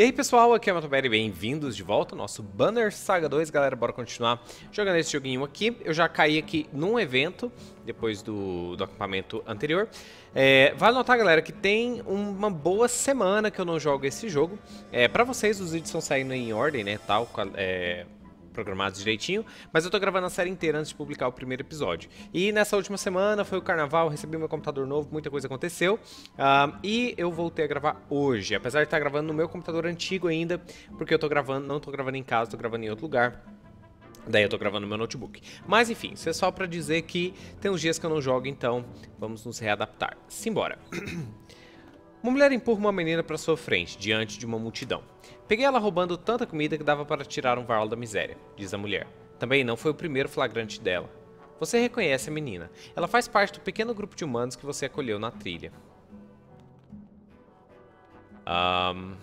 E aí pessoal, aqui é o Motoberi, bem-vindos de volta ao nosso Banner Saga 2, galera, bora continuar jogando esse joguinho aqui. Eu já caí aqui num evento, depois do, do acampamento anterior. É, vale notar, galera, que tem uma boa semana que eu não jogo esse jogo. É, pra vocês, os vídeos estão saindo em ordem, né, tal, é, programados direitinho, mas eu tô gravando a série inteira antes de publicar o primeiro episódio. E nessa última semana foi o carnaval, recebi meu computador novo, muita coisa aconteceu, uh, e eu voltei a gravar hoje, apesar de estar gravando no meu computador antigo ainda, porque eu tô gravando, não tô gravando em casa, tô gravando em outro lugar. Daí eu tô gravando no meu notebook. Mas enfim, isso é só pra dizer que tem uns dias que eu não jogo, então vamos nos readaptar. Simbora. Uma mulher empurra uma menina para sua frente, diante de uma multidão. Peguei ela roubando tanta comida que dava para tirar um varl da miséria, diz a mulher. Também não foi o primeiro flagrante dela. Você reconhece a menina. Ela faz parte do pequeno grupo de humanos que você acolheu na trilha. Um...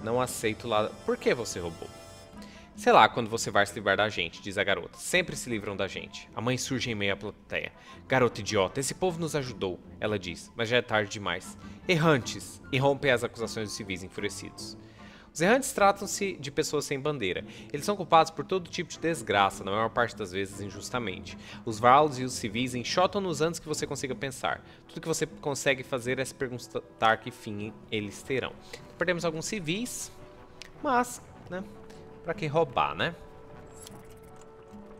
Não aceito lá. Por que você roubou? Sei lá quando você vai se livrar da gente, diz a garota. Sempre se livram da gente. A mãe surge em meio à plateia. Garota idiota, esse povo nos ajudou, ela diz, mas já é tarde demais. Errantes! Irrompem as acusações dos civis enfurecidos. Os errantes tratam-se de pessoas sem bandeira. Eles são culpados por todo tipo de desgraça, na maior parte das vezes injustamente. Os Valos e os civis enxotam-nos antes que você consiga pensar. Tudo que você consegue fazer é se perguntar que fim eles terão. Perdemos alguns civis, mas, né, Pra quem roubar, né?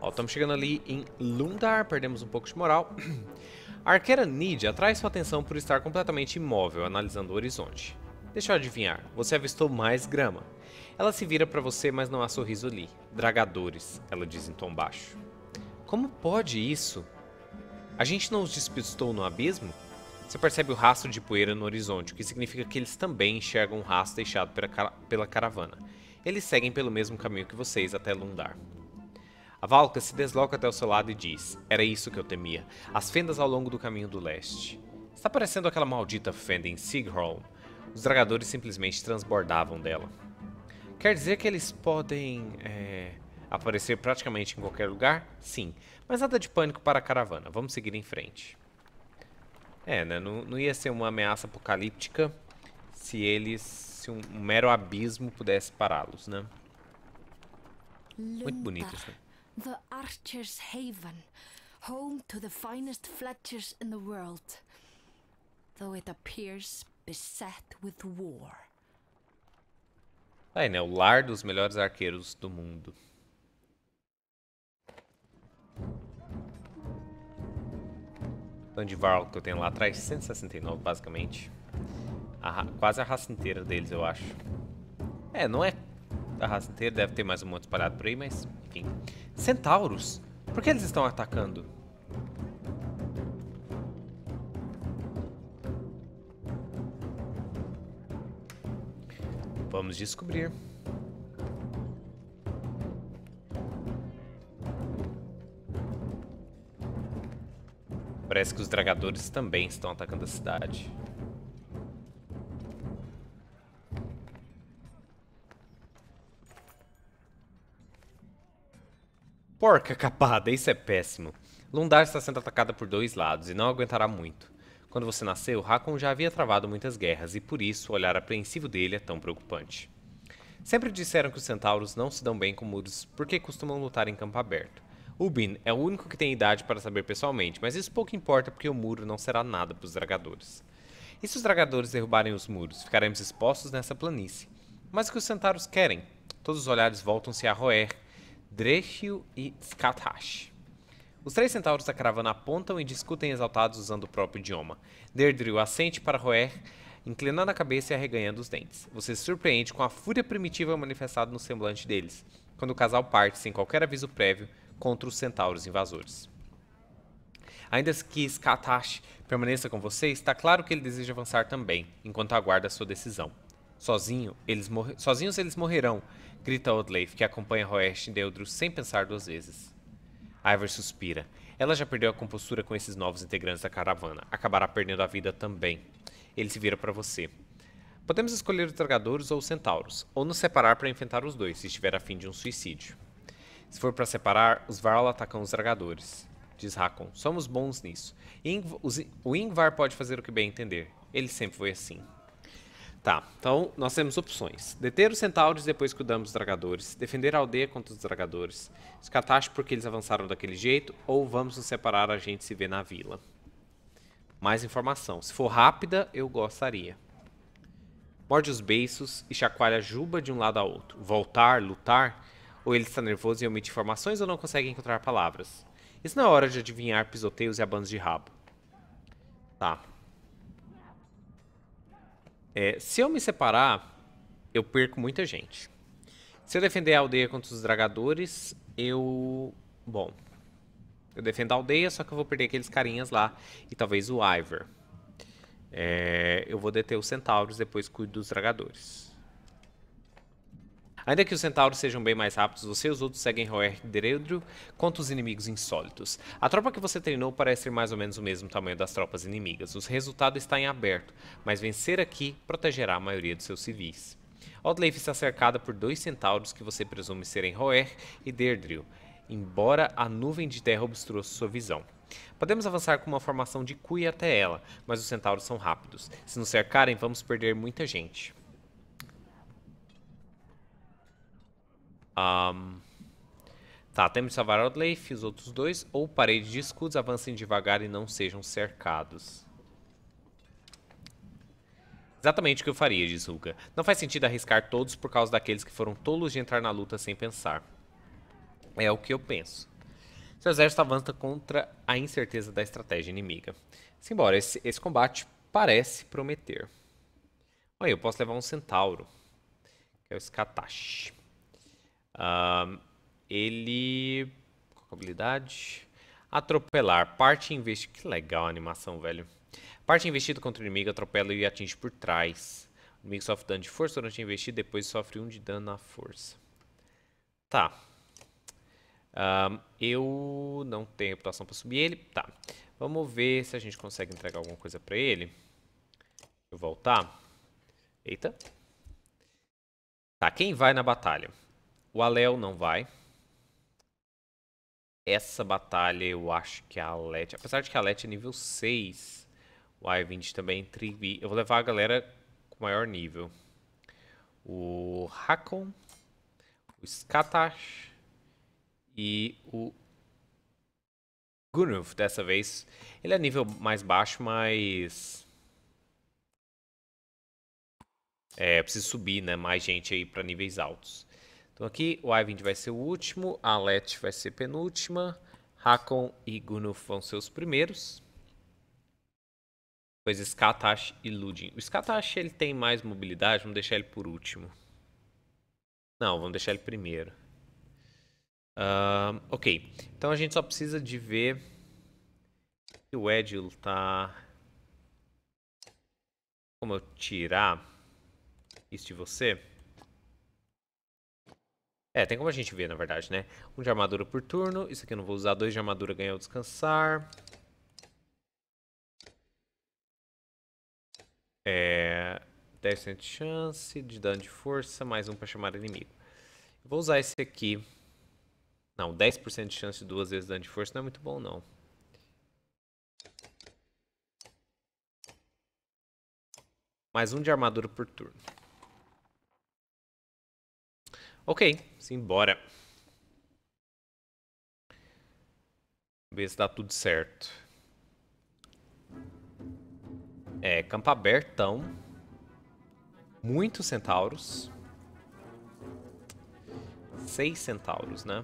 Ó, estamos chegando ali em Lundar, perdemos um pouco de moral. A arqueira Nidia atrai sua atenção por estar completamente imóvel, analisando o horizonte. Deixa eu adivinhar, você avistou mais grama. Ela se vira para você, mas não há sorriso ali. Dragadores, ela diz em tom baixo. Como pode isso? A gente não os despistou no abismo? Você percebe o rastro de poeira no horizonte, o que significa que eles também enxergam o rastro deixado pela, pela caravana. Eles seguem pelo mesmo caminho que vocês até Lundar. A Valka se desloca até o seu lado e diz: Era isso que eu temia. As fendas ao longo do caminho do leste. Está parecendo aquela maldita fenda em Sigholm. Os dragadores simplesmente transbordavam dela. Quer dizer que eles podem é, aparecer praticamente em qualquer lugar? Sim, mas nada de pânico para a caravana. Vamos seguir em frente. É, né? Não, não ia ser uma ameaça apocalíptica se eles se um, um mero abismo pudesse pará-los, né? Muito bonitos, né? The Archer's Haven, home to the finest Fletchers in the world, though it appears beset with war. Aí, né? O lar dos melhores arqueiros do mundo. Varl que eu tenho lá atrás, 169 basicamente. A, quase a raça inteira deles, eu acho. É, não é a raça inteira, deve ter mais um monte espalhado por aí, mas enfim. Centauros? Por que eles estão atacando? Vamos descobrir. Parece que os dragadores também estão atacando a cidade. Porca capada, isso é péssimo. Lundar está sendo atacada por dois lados e não aguentará muito. Quando você nasceu, Hakon já havia travado muitas guerras e por isso o olhar apreensivo dele é tão preocupante. Sempre disseram que os centauros não se dão bem com muros porque costumam lutar em campo aberto. Ubin é o único que tem idade para saber pessoalmente, mas isso pouco importa porque o muro não será nada para os dragadores. E se os dragadores derrubarem os muros, ficaremos expostos nessa planície. Mas o que os centauros querem? Todos os olhares voltam-se a Roer, Drechil e Skathash. Os três centauros da caravana apontam e discutem exaltados usando o próprio idioma. Deirdril assente para Roer, inclinando a cabeça e arreganhando os dentes. Você se surpreende com a fúria primitiva manifestada no semblante deles, quando o casal parte sem qualquer aviso prévio contra os centauros invasores. Ainda que Skatash permaneça com você, está claro que ele deseja avançar também, enquanto aguarda sua decisão. Sozinho, eles Sozinhos eles morrerão, grita Odleif, que acompanha Roest e Deudro sem pensar duas vezes. Ivor suspira. Ela já perdeu a compostura com esses novos integrantes da caravana. Acabará perdendo a vida também. Ele se vira para você. Podemos escolher os dragadores ou os centauros, ou nos separar para enfrentar os dois, se estiver a fim de um suicídio. Se for para separar, os Varl atacam os dragadores. Diz Hakon. Somos bons nisso. Ingv o Ingvar pode fazer o que bem entender. Ele sempre foi assim. Tá, então nós temos opções. Deter os centauros depois que cuidamos dos dragadores. Defender a aldeia contra os dragadores. Escatache porque eles avançaram daquele jeito. Ou vamos nos separar, a gente se vê na vila. Mais informação. Se for rápida, eu gostaria. Morde os beiços e chacoalha a juba de um lado a outro. Voltar, lutar? Ou ele está nervoso e omite informações ou não consegue encontrar palavras? Isso não é hora de adivinhar pisoteios e abanos de rabo. Tá. É, se eu me separar, eu perco muita gente. Se eu defender a aldeia contra os dragadores, eu... Bom, eu defendo a aldeia, só que eu vou perder aqueles carinhas lá. E talvez o Ivor. É, eu vou deter os centauros, depois cuido dos dragadores. Ainda que os centauros sejam bem mais rápidos, você e os outros seguem Roer Deredro contra os inimigos insólitos. A tropa que você treinou parece ser mais ou menos o mesmo tamanho das tropas inimigas. O resultado está em aberto, mas vencer aqui protegerá a maioria de seus civis. Oddleif está cercada por dois centauros que você presume serem Roer e Deirdre, embora a nuvem de terra obstrua sua visão. Podemos avançar com uma formação de cuia até ela, mas os centauros são rápidos. Se nos cercarem, vamos perder muita gente. Um, tá, temos que salvar Outleif, os outros dois, ou parede de escudos, avancem devagar e não sejam cercados. Exatamente o que eu faria, diz Hulka. Não faz sentido arriscar todos por causa daqueles que foram tolos de entrar na luta sem pensar. É o que eu penso. Seu exército avança contra a incerteza da estratégia inimiga. Simbora, esse, esse combate parece prometer. Olha, eu posso levar um centauro. Que é o Skatash. Uh, ele. Qual a habilidade? Atropelar. Parte investida. Que legal a animação, velho. Parte investida contra o inimigo, atropela e atinge por trás. O inimigo sofre dano de força durante a investida, depois sofre um de dano na força. Tá. Um, eu não tenho reputação para subir ele. Tá. Vamos ver se a gente consegue entregar alguma coisa para ele. Deixa eu voltar. Eita. Tá, quem vai na batalha? O Alel não vai. Essa batalha eu acho que a Alete... Apesar de que a Alete é nível 6. O I-20 também é. Eu vou levar a galera com maior nível. O Hakon. O Skatash. E o Gunulf, dessa vez. Ele é nível mais baixo, mas... É, preciso subir, né? Mais gente aí para níveis altos. Então aqui o I-20 vai ser o último, a Let vai ser penúltima, Hakon e Gunulf vão ser os primeiros. Depois Skatash e Ludin. O Skatash ele tem mais mobilidade, vamos deixar ele por último. Não, vamos deixar ele primeiro. Uh, ok, então a gente só precisa de ver se o Edil tá... Como eu tirar isso de você? É, tem como a gente ver, na verdade, né? Um de armadura por turno. Isso aqui eu não vou usar. Dois de armadura ganhar ou descansar. É... 10% de chance de dano de força, mais um para chamar inimigo. Vou usar esse aqui. Não, 10% de chance de duas vezes dano de força não é muito bom, não. Mais um de armadura por turno. Ok, simbora. Ver se dá tudo certo. É, campo abertão. Muitos centauros. Seis centauros, né?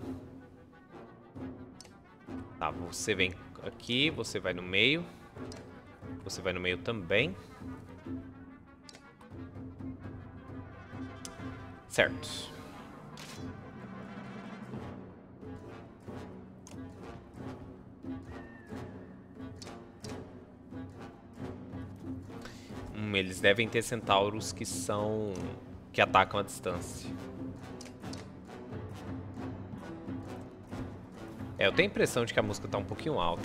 Tá, você vem aqui, você vai no meio. Você vai no meio também. Certo. Eles devem ter centauros que são... que atacam à distância. É, eu tenho a impressão de que a música tá um pouquinho alta.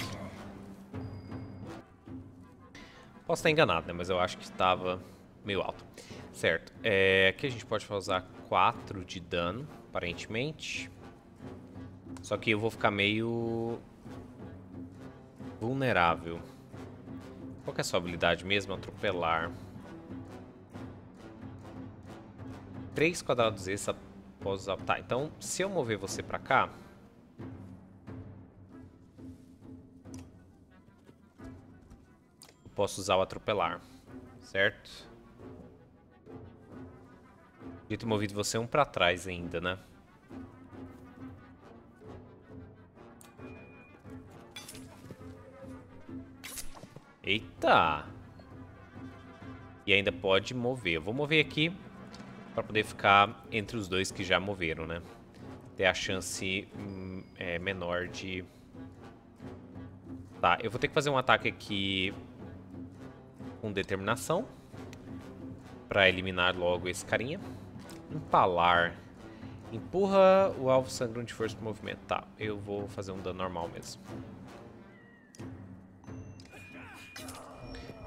Posso estar enganado, né? Mas eu acho que estava meio alto. Certo. É, aqui a gente pode usar 4 de dano, aparentemente. Só que eu vou ficar meio... Vulnerável. Qual que é a sua habilidade mesmo? Atropelar. Três quadrados extra após usar... Tá, então se eu mover você pra cá... Posso usar o atropelar. Certo? Podia ter movido você um pra trás ainda, né? Eita! E ainda pode mover. Eu vou mover aqui para poder ficar entre os dois que já moveram, né? Ter a chance hum, é, menor de... Tá, eu vou ter que fazer um ataque aqui com determinação para eliminar logo esse carinha. Empalar. Empurra o alvo sangrando de força pro movimento. Tá, eu vou fazer um dano normal mesmo.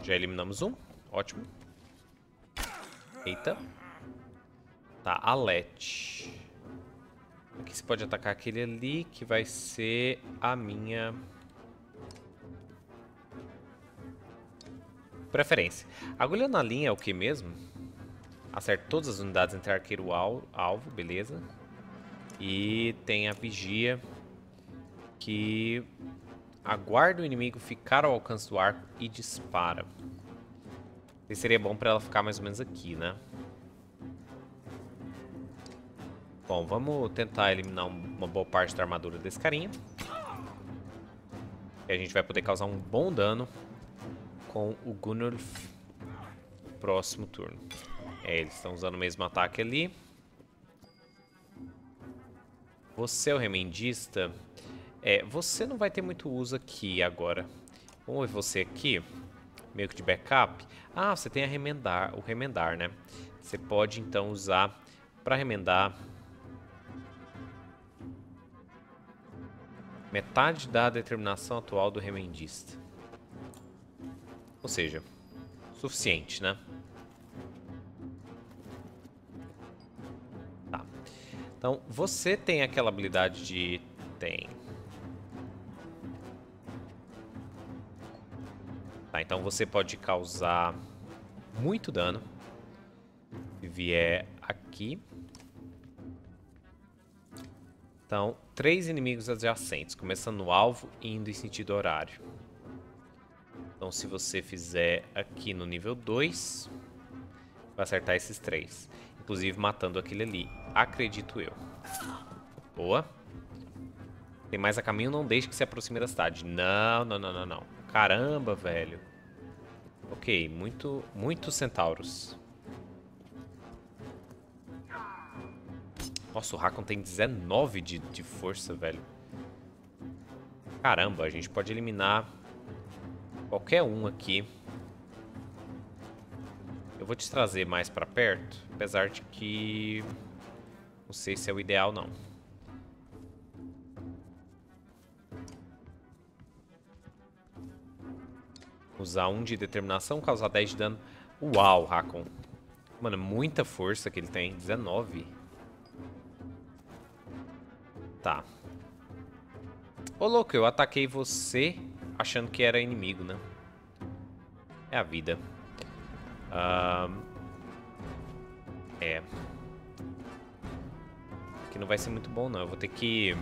Já eliminamos um. Ótimo. Eita. Tá, Alete. Aqui você pode atacar aquele ali, que vai ser a minha... Preferência. Agulha na linha é o que mesmo? Acerta todas as unidades entre arqueiro alvo, beleza. E tem a vigia, que aguarda o inimigo ficar ao alcance do arco e dispara. E seria bom para ela ficar mais ou menos aqui, né? Bom, vamos tentar eliminar uma boa parte da armadura desse carinha. E a gente vai poder causar um bom dano com o Gunnulf no próximo turno. É, eles estão usando o mesmo ataque ali. Você é o remendista. É, você não vai ter muito uso aqui agora. Vamos ver você aqui. Meio que de backup. Ah, você tem a remendar, o remendar, né? Você pode então usar para remendar metade da determinação atual do remendista. Ou seja, suficiente, né? Tá. Então, você tem aquela habilidade de... Tem. Tá, então você pode causar muito dano. Se vier aqui. Então, três inimigos adjacentes, começando no alvo e indo em sentido horário. Então, se você fizer aqui no nível 2, vai acertar esses três. Inclusive matando aquele ali, acredito eu. Boa. Tem mais a caminho, não deixe que se aproxime da cidade. Não, não, não, não, não. Caramba, velho. Ok, muito, muitos centauros. Nossa, o Hakon tem 19 de, de força, velho. Caramba, a gente pode eliminar qualquer um aqui. Eu vou te trazer mais pra perto, apesar de que... Não sei se é o ideal, não. Usar um de determinação, causar 10 de dano. Uau, Hakon. Mano, muita força que ele tem. 19. Tá. Ô, louco, eu ataquei você achando que era inimigo, né? É a vida. É. Aqui não vai ser muito bom, não. Eu vou ter que...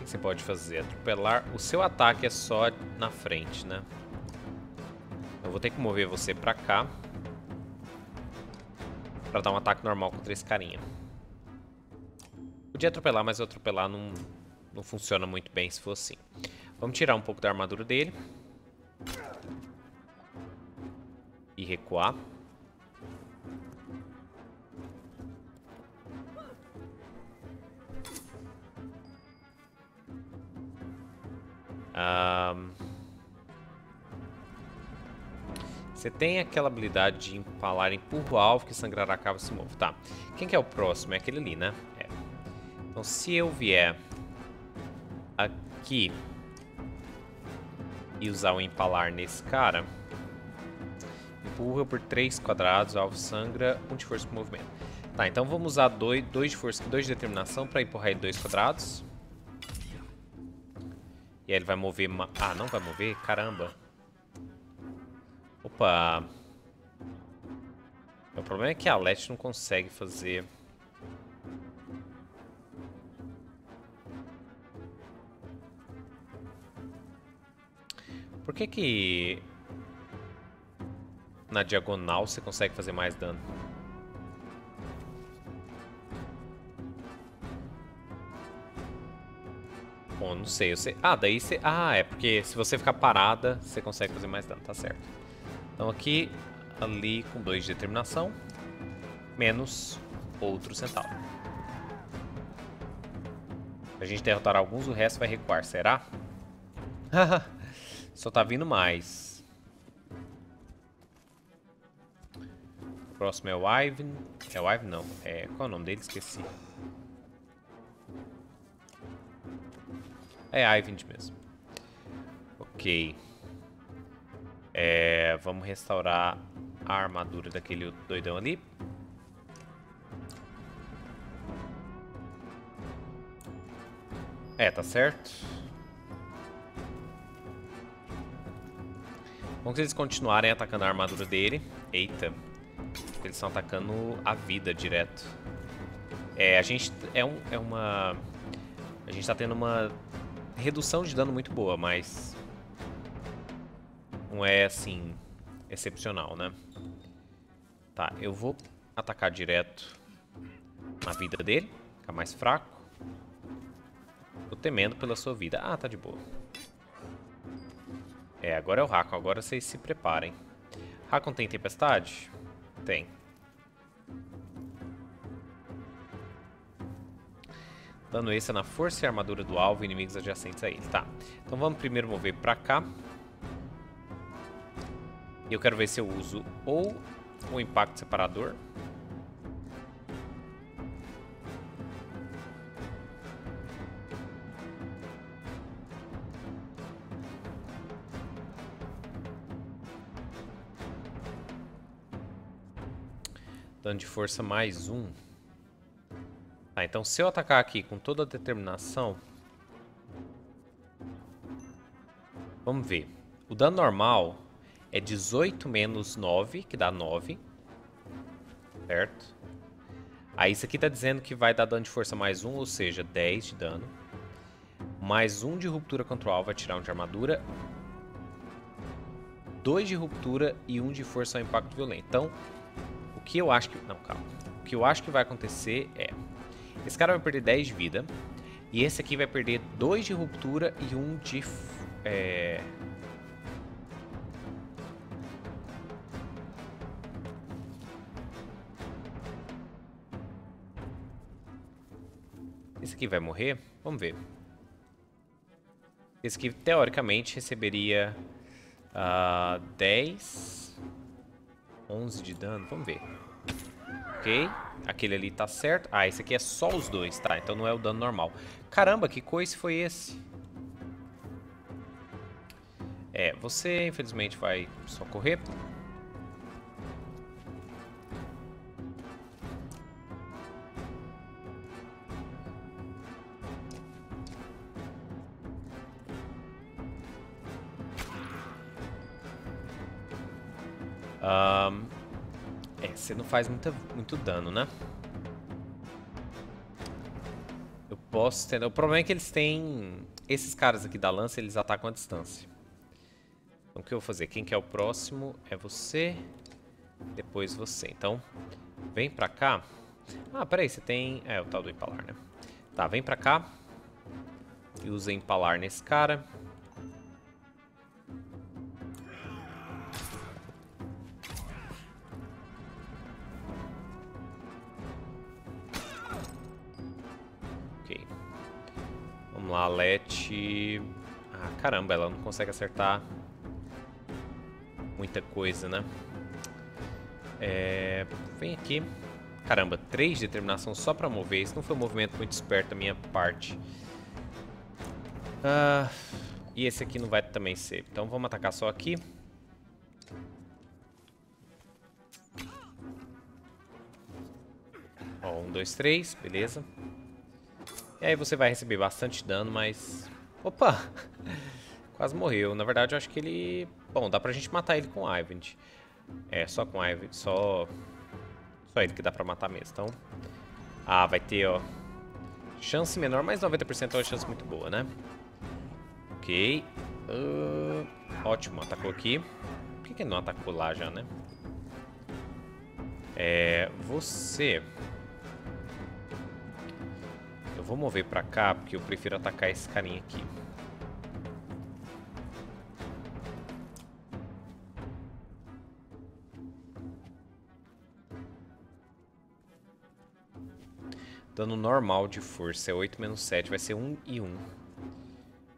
que você pode fazer? Atropelar. O seu ataque é só na frente, né? Eu vou ter que mover você pra cá. Pra dar um ataque normal contra esse carinha. Podia atropelar, mas atropelar não, não funciona muito bem se for assim. Vamos tirar um pouco da armadura dele. E recuar. Um, você tem aquela habilidade de empalar empurra o alvo que sangrará cava se move. Tá. Quem que é o próximo? É aquele ali, né? É. Então se eu vier aqui e usar o empalar nesse cara, Empurra por 3 quadrados, o alvo sangra, 1 um de força com movimento. Tá, então vamos usar 2 de força 2 de determinação para empurrar ele 2 quadrados. E aí ele vai mover... Ah, não vai mover? Caramba. Opa. O problema é que a Let não consegue fazer... Por que que na diagonal você consegue fazer mais dano? Bom, não sei, eu sei. Ah, daí você... Ah, é porque se você ficar parada, você consegue fazer mais dano, tá certo. Então aqui, ali com 2 de determinação, menos outro centauro. A gente derrotar alguns, o resto vai recuar, será? Só tá vindo mais. O próximo é o Ivan. É o Ivan? Não. É, qual é o nome dele? Esqueci. É Ivan mesmo. Ok. É, vamos restaurar a armadura daquele doidão ali. É, tá certo. Vamos eles continuarem atacando a armadura dele. Eita. Eles estão atacando a vida direto. É, a gente é, um, é uma... A gente tá tendo uma redução de dano muito boa, mas... Não é, assim, excepcional, né? Tá, eu vou atacar direto na vida dele, ficar mais fraco. Tô temendo pela sua vida. Ah, tá de boa. É, agora é o Hakon. Agora vocês se preparem. Hakon tem tempestade? Tem. Dano extra na força e armadura do alvo e inimigos adjacentes a ele. Tá. Então vamos primeiro mover pra cá. Eu quero ver se eu uso ou o impacto separador Dano de força mais um. Tá, então se eu atacar aqui com toda a determinação... Vamos ver. O dano normal é 18 menos 9, que dá 9. Certo? Aí isso aqui tá dizendo que vai dar dano de força mais um, ou seja, 10 de dano. Mais um de ruptura contra o alvo, vai tirar um de armadura. 2 de ruptura e um de força ao impacto violento. Então, que eu acho que... Não, calma. O que eu acho que vai acontecer é... Esse cara vai perder 10 de vida. E esse aqui vai perder 2 de ruptura e 1 um de... É... aqui vai morrer? Vamos ver. Esse aqui, teoricamente, receberia uh, 10... 11 de dano, vamos ver. Ok, aquele ali tá certo. Ah, esse aqui é só os dois, tá? Então não é o dano normal. Caramba, que coisa foi esse? É, você infelizmente vai só correr. Um, é, você não faz muita, muito dano, né? Eu posso ter... O problema é que eles têm... Esses caras aqui da lança, eles atacam a distância. Então o que eu vou fazer? Quem que é o próximo é você. Depois você. Então, vem pra cá. Ah, peraí, você tem... É, o tal do empalar, né? Tá, vem pra cá. E usa empalar nesse cara. lá, a Ah, caramba, ela não consegue acertar muita coisa, né? É... Vem aqui. Caramba, 3 de determinação só pra mover. Isso não foi um movimento muito esperto da minha parte. Ah... E esse aqui não vai também ser. Então vamos atacar só aqui. Ó, um, dois, três, beleza. E aí você vai receber bastante dano, mas... Opa! Quase morreu. Na verdade, eu acho que ele... Bom, dá pra gente matar ele com Ivend. É, só com Ivend, só... Só ele que dá pra matar mesmo, então... Ah, vai ter, ó... Chance menor, mas 90% é uma chance muito boa, né? Ok. Uh, ótimo, atacou aqui. Por que, que não atacou lá já, né? É, você... Vou mover pra cá, porque eu prefiro atacar esse carinha aqui. Dano normal de força é 8 menos 7, vai ser 1 e 1.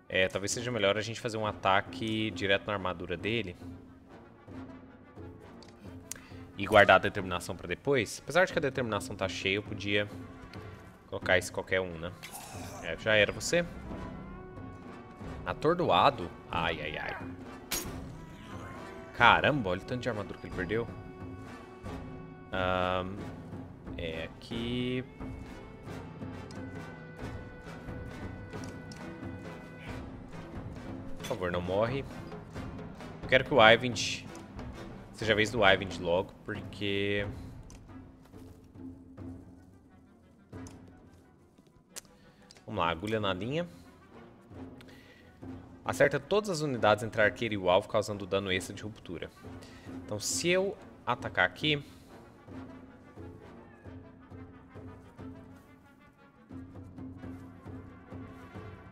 É, talvez seja melhor a gente fazer um ataque direto na armadura dele e guardar a determinação pra depois. Apesar de que a determinação tá cheia, eu podia colocar esse qualquer um, né? É, já era você. Atordoado. Ai, ai, ai. Caramba, olha o tanto de armadura que ele perdeu. Um, é, aqui... Por favor, não morre. Eu quero que o Ivend Seja a vez do Ivend logo, porque... Vamos lá, agulha na linha. Acerta todas as unidades entre arqueiro e o alvo, causando dano extra de ruptura. Então, se eu atacar aqui...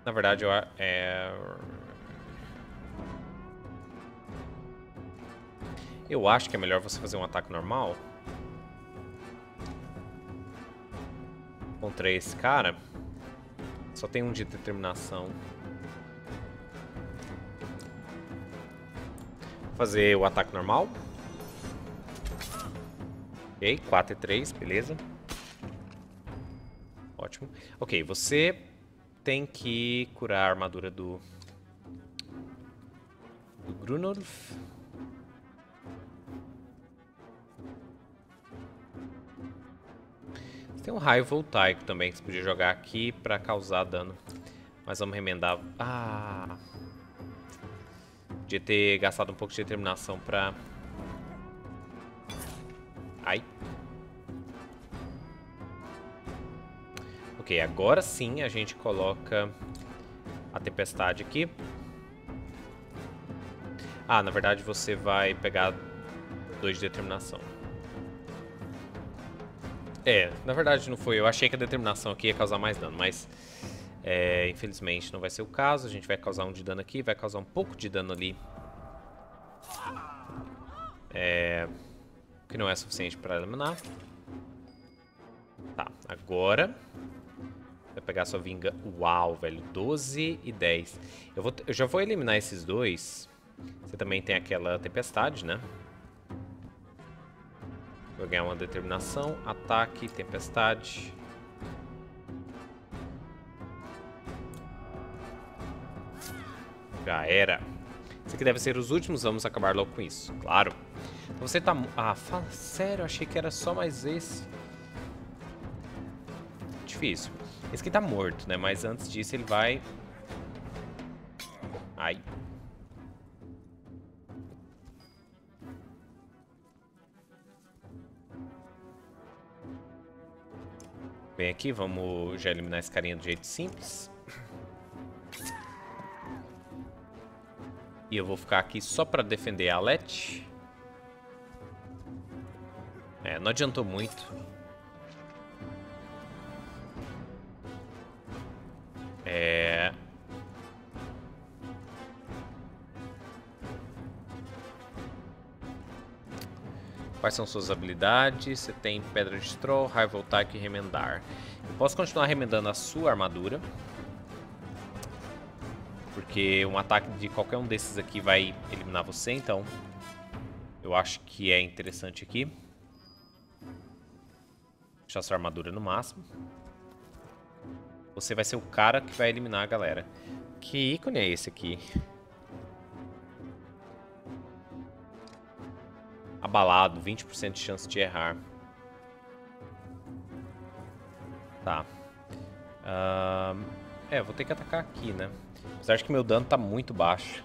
Na verdade, eu, é, Eu acho que é melhor você fazer um ataque normal. Contra esse cara. Só tem um de determinação. Fazer o ataque normal. Ok, 4 e 3, beleza. Ótimo. Ok, você tem que curar a armadura do... Do Grunolf. Tem um raio voltaico também que você podia jogar aqui pra causar dano. Mas vamos remendar. Ah! Podia ter gastado um pouco de determinação pra... Ai. Ok, agora sim a gente coloca a tempestade aqui. Ah, na verdade você vai pegar dois de determinação. É, na verdade não foi. Eu achei que a determinação aqui ia causar mais dano, mas... É, infelizmente não vai ser o caso. A gente vai causar um de dano aqui, vai causar um pouco de dano ali. É, que não é suficiente para eliminar. Tá, agora... Vai pegar sua vinga... Uau, velho, 12 e 10. Eu, vou, eu já vou eliminar esses dois. Você também tem aquela tempestade, né? Vou ganhar uma determinação, ataque, tempestade. Já era. Esse aqui deve ser os últimos, vamos acabar logo com isso, claro. Você tá... Ah, fala sério, achei que era só mais esse. Difícil. Esse aqui tá morto, né? Mas antes disso ele vai... Ai. Vem aqui, vamos já eliminar esse carinha do jeito simples. E eu vou ficar aqui só para defender a Let. É, não adiantou muito. Quais são suas habilidades? Você tem Pedra de Troll, Raio Voltaico e Remendar. Eu posso continuar remendando a sua armadura. Porque um ataque de qualquer um desses aqui vai eliminar você, então... Eu acho que é interessante aqui. Deixar sua armadura no máximo. Você vai ser o cara que vai eliminar a galera. Que ícone é esse aqui? Abalado, 20% de chance de errar. Tá. Uh, é, vou ter que atacar aqui, né? Apesar de que meu dano tá muito baixo.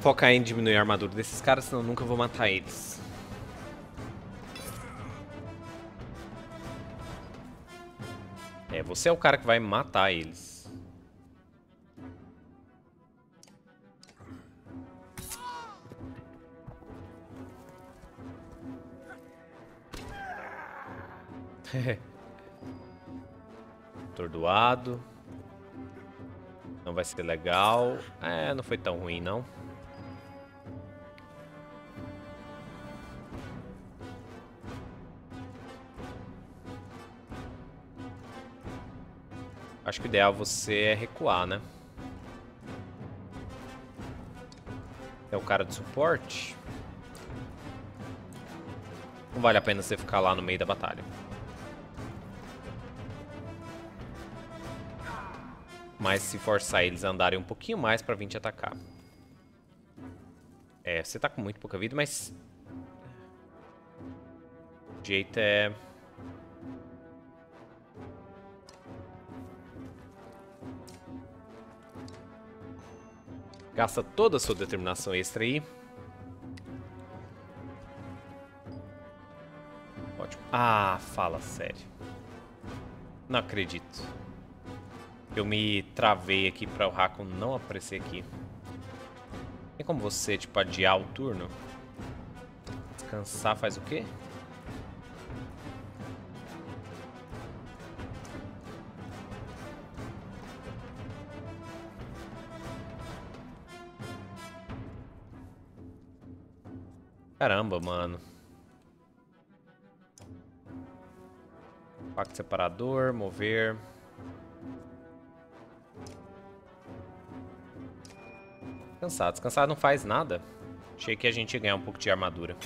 Focar em diminuir a armadura desses caras, senão eu nunca vou matar eles. Você é o cara que vai matar eles. Tordoado. Não vai ser legal. É, não foi tão ruim, não. Ideal você é recuar, né? É o cara de suporte. Não vale a pena você ficar lá no meio da batalha. Mas se forçar eles a andarem um pouquinho mais pra vir te atacar. É, você tá com muito pouca vida, mas... O jeito é... Gasta toda a sua determinação extra aí. Ótimo. Ah, fala sério. Não acredito. Eu me travei aqui para o Hakon não aparecer aqui. Tem como você, tipo, adiar o turno? Descansar faz o quê? Caramba, mano. Pacto separador, mover. Descansar. Descansar não faz nada. Achei que a gente ia ganhar um pouco de armadura.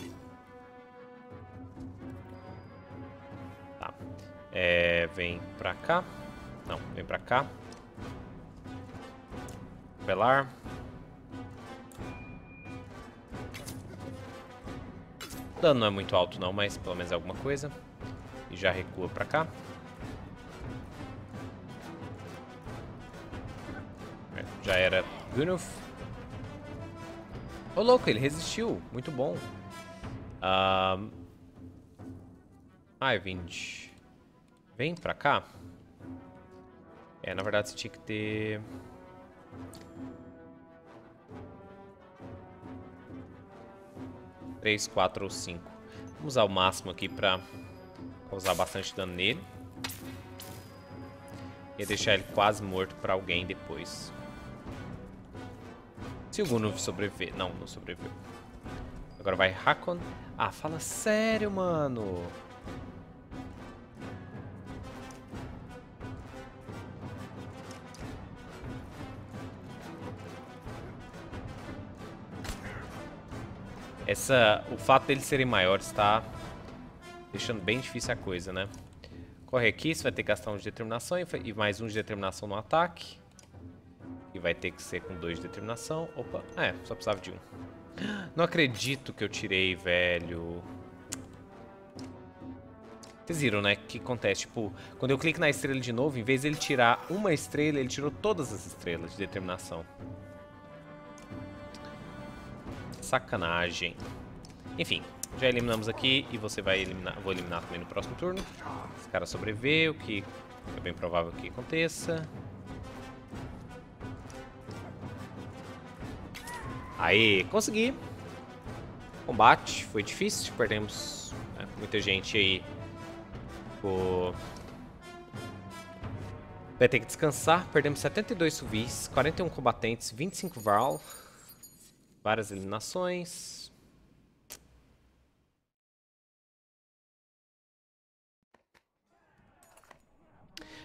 Tá. É, vem pra cá. Não, vem pra cá. Pelar. Dano não é muito alto não, mas pelo menos é alguma coisa. E já recua pra cá. É, já era Gunulf. Ô, louco, ele resistiu. Muito bom. Um... Ai, 20. Vem pra cá. É, na verdade você tinha que ter... Três, quatro ou cinco. Vamos usar o máximo aqui pra causar bastante dano nele. E deixar ele quase morto pra alguém depois. Se o Gunov sobreviver. Não, não sobreviveu. Agora vai Hakon. Ah, fala sério, mano. Essa, o fato deles serem maiores tá deixando bem difícil a coisa, né? Corre aqui, você vai ter que gastar um de determinação e mais um de determinação no ataque. E vai ter que ser com dois de determinação. Opa, é, só precisava de um. Não acredito que eu tirei, velho. Vocês viram, né? O que acontece? Tipo, quando eu clico na estrela de novo, em vez de ele tirar uma estrela, ele tirou todas as estrelas de determinação. Sacanagem. Enfim, já eliminamos aqui e você vai eliminar. Vou eliminar também no próximo turno. Esse cara sobreviveu, o que é bem provável que aconteça. Aí, consegui. Combate, foi difícil, perdemos né, muita gente aí. Vai ter que descansar, perdemos 72 suvis, 41 combatentes, 25 Varl, várias eliminações.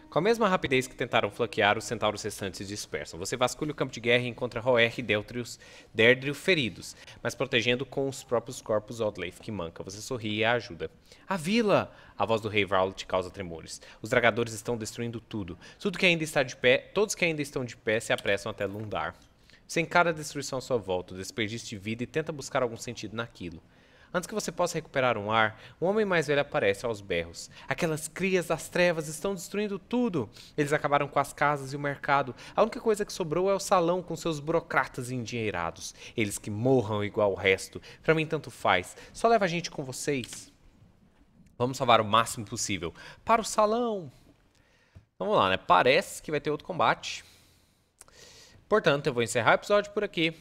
Com a mesma rapidez que tentaram flanquear, os centauros restantes se dispersam. Você vasculha o campo de guerra e encontra Roer e Deltrius, Derdrio feridos, mas protegendo com os próprios corpos Odleif, que manca. Você sorri e ajuda. A vila! A voz do rei Vraul te causa tremores. Os dragadores estão destruindo tudo. Tudo que ainda está de pé, todos que ainda estão de pé se apressam até Lundar. Você encara a destruição à sua volta, desperdício de vida e tenta buscar algum sentido naquilo. Antes que você possa recuperar um ar, um homem mais velho aparece aos berros. Aquelas crias das trevas estão destruindo tudo. Eles acabaram com as casas e o mercado. A única coisa que sobrou é o salão com seus burocratas endinheirados. Eles que morram igual o resto. Para mim tanto faz. Só leva a gente com vocês. Vamos salvar o máximo possível. Para o salão. Vamos lá, né? Parece que vai ter outro combate. Portanto, eu vou encerrar o episódio por aqui.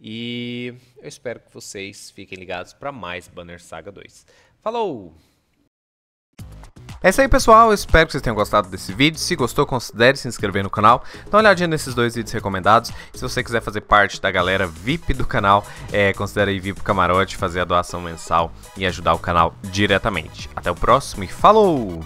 E eu espero que vocês fiquem ligados para mais Banner Saga 2. Falou! É isso aí, pessoal. Eu espero que vocês tenham gostado desse vídeo. Se gostou, considere se inscrever no canal. Dá uma olhadinha nesses dois vídeos recomendados. Se você quiser fazer parte da galera VIP do canal, é, considere aí vir pro camarote, fazer a doação mensal e ajudar o canal diretamente. Até o próximo e falou!